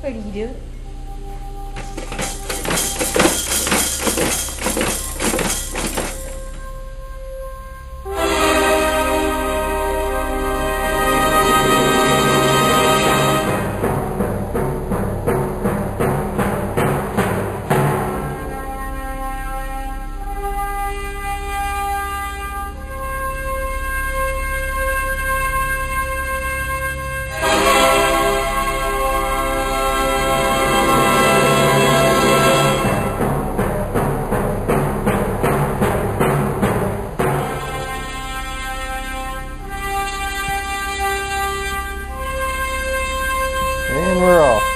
What do you do? And we're off.